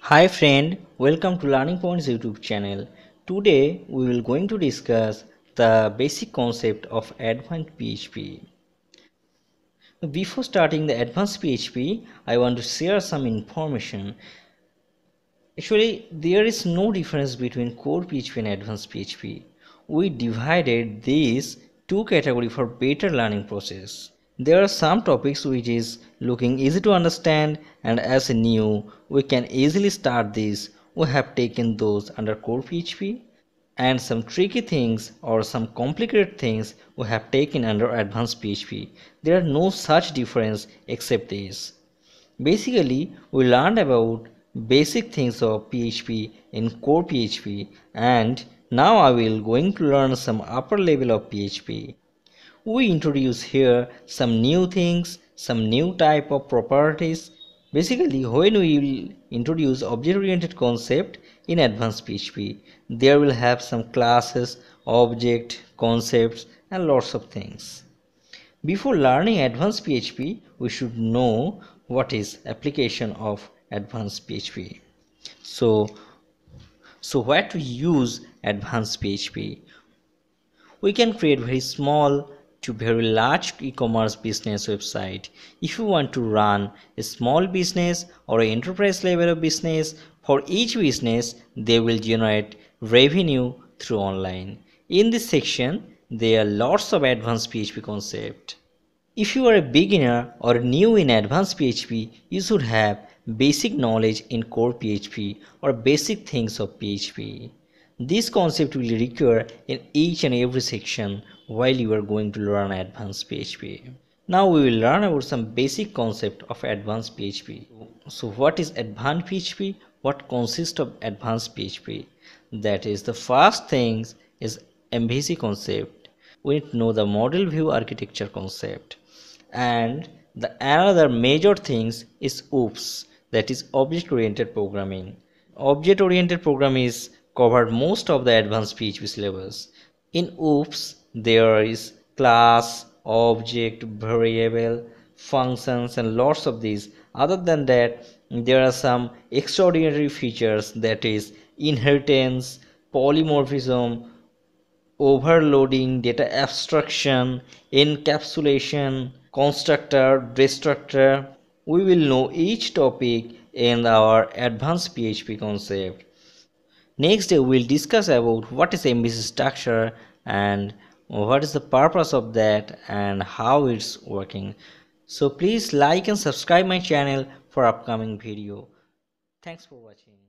Hi friend, welcome to Learning Points YouTube channel. Today we will going to discuss the basic concept of advanced PHP. Before starting the advanced PHP, I want to share some information. Actually, there is no difference between core PHP and advanced PHP. We divided these two categories for better learning process. There are some topics which is looking easy to understand and as new we can easily start this. We have taken those under core PHP and some tricky things or some complicated things we have taken under advanced PHP. There are no such difference except this. Basically, we learned about basic things of PHP in core PHP and now I will going to learn some upper level of PHP we introduce here some new things some new type of properties. Basically when we will introduce object oriented concept in advanced php there will have some classes object concepts and lots of things. Before learning advanced php we should know what is application of advanced php so so where to use advanced php we can create very small to very large e-commerce business website. If you want to run a small business or enterprise level of business for each business they will generate revenue through online. In this section there are lots of advanced php concept. If you are a beginner or new in advanced php you should have basic knowledge in core php or basic things of php this concept will recur in each and every section while you are going to learn advanced PHP. Now we will learn about some basic concept of advanced PHP. So what is advanced PHP? What consists of advanced PHP? That is the first thing is MVC concept. We need to know the model view architecture concept. And the another major things is OOPS that is object oriented programming. Object oriented programming is covered most of the advanced PHP syllabus. In OOPS, there is class, object, variable, functions and lots of these. Other than that, there are some extraordinary features that is inheritance, polymorphism, overloading, data abstraction, encapsulation, constructor, destructor. We will know each topic in our advanced PHP concept. Next day we'll discuss about what is MVC structure and what is the purpose of that and how it's working. So please like and subscribe my channel for upcoming video. Thanks for watching.